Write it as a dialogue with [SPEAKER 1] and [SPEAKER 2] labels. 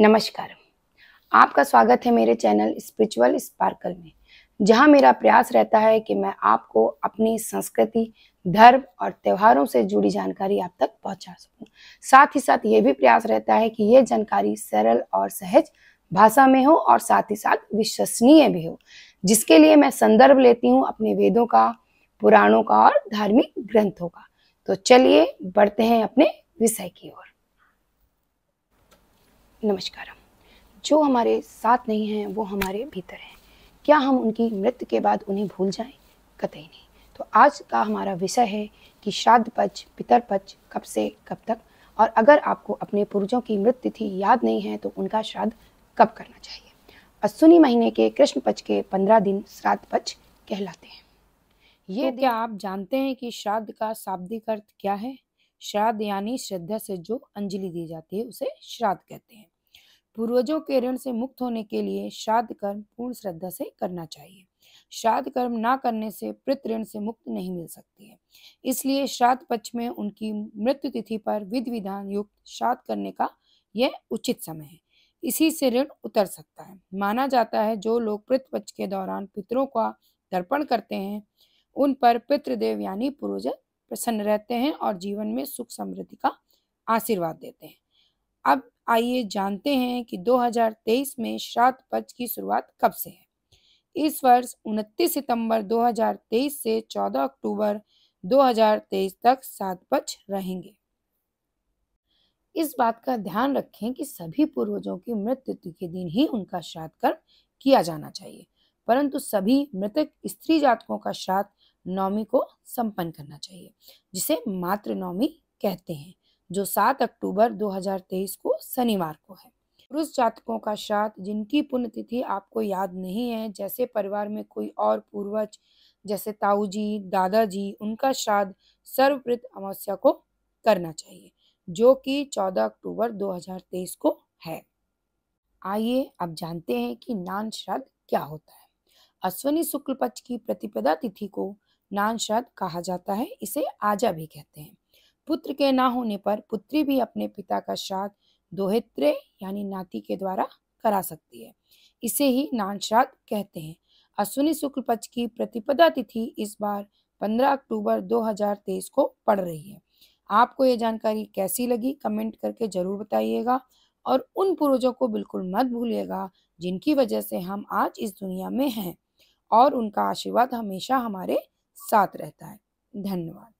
[SPEAKER 1] नमस्कार। आपका स्वागत है मेरे चैनल स्पिरिचुअल स्पार्कल में, जहाँ मेरा प्रयास रहता है कि मैं आपको अपनी संस्कृति, धर्म और त्योहारों से जुड़ी जानकारी आप तक पहुँचा सकूँ। साथ ही साथ ये भी प्रयास रहता है कि ये जानकारी सरल और सहज भाषा में हो और साथ ही साथ विश्वसनीय भी हो, जिसके लिए मैं संदर्भ लेती हूँ अपने वेदों का, पुराणों का और धार्मिक ग्रंथों का। तो चलिए बढ़ते हैं अपने विषय की ओर। नमस्कार जो हमारे साथ नहीं हैं वो हमारे भीतर हैं। क्या हम उनकी मृत्यु के बाद उन्हें भूल जाएँ? कतई नहीं। तो आज का हमारा विषय है कि श्राद्ध पच पितर पच कब से कब तक? और अगर आपको अपने पूर्वजों की मृत्यु तिथि याद नहीं है तो उनका श्राद्ध कब करना चाहिए? अश्विनी महीने के कृष्ण पक्ष के पंद्रह दिन श्राद्ध पच कहलाते हैं। ये तो क्या आप जानते हैं कि श्राद्ध का शाब्दिक अर्थ क्या है? श्राद्ध यानी श्रद्धा से जो अंजलि दी जाती है उसे श्राद्ध कहते हैं। पूर्वजों के ऋण से मुक्त होने के लिए श्राद्ध कर्म पूर्ण श्रद्धा से करना चाहिए। श्राद्ध कर्म ना करने से ऋण से मुक्त नहीं मिल सकती है। इसलिए श्राद्ध पक्ष में उनकी मृत्यु तिथि पर विधि विधान युक्त श्राद्ध करने का यह उचित समय है। इसी से ऋण उतर सकता है। माना जाता है जो लोग पितृ पक्ष के दौरान पितरों का तर्पण करते हैं, उन पर पितृदेव यानी पूर्वज प्रसन्न रहते हैं और जीवन में सुख समृद्धि का आशीर्वाद देते हैं। अब आइए जानते हैं कि 2023 में श्राद्ध पक्ष की शुरुआत कब से है। इस वर्ष 29 सितंबर 2023 से 14 अक्टूबर 2023 तक श्राद्ध पक्ष रहेंगे। इस बात का ध्यान रखें कि सभी पूर्वजों की मृत्यु के दिन ही उनका श्राद्ध कर्म किया जाना चाहिए, परंतु सभी मृतक स्त्री जातकों का श्राद्ध नौमी को संपन्न करना चाहिए, जिसे मातृ नौमी कहते हैं। जो 7 अक्टूबर 2023 को शनिवार को है। पुरुष जातकों का श्राद्ध जिनकी पुण्यतिथि आपको याद नहीं है, जैसे परिवार में कोई और पूर्वज, जैसे ताऊ जी दादाजी, उनका श्राद्ध सर्वप्रत अमावस्या को करना चाहिए, जो कि 14 अक्टूबर 2023 को है। आइए अब जानते हैं कि नान श्राद्ध क्या होता है। अश्वनी शुक्ल पक्ष की प्रतिपदा तिथि को नान श्राद्ध कहा जाता है, इसे आजा भी कहते हैं। पुत्र के ना होने पर पुत्री भी अपने पिता का श्राद्ध दोहित्रे यानी नाती के द्वारा करा सकती है। इसे ही नान श्राद्ध कहते हैं। अश्विनी शुक्ल पक्ष की प्रतिपदा तिथि इस बार 15 अक्टूबर 2023 को पड़ रही है। आपको ये जानकारी कैसी लगी कमेंट करके ज़रूर बताइएगा और उन पूर्वजों को बिल्कुल मत भूलिएगा जिनकी वजह से हम आज इस दुनिया में हैं और उनका आशीर्वाद हमेशा हमारे साथ रहता है। धन्यवाद।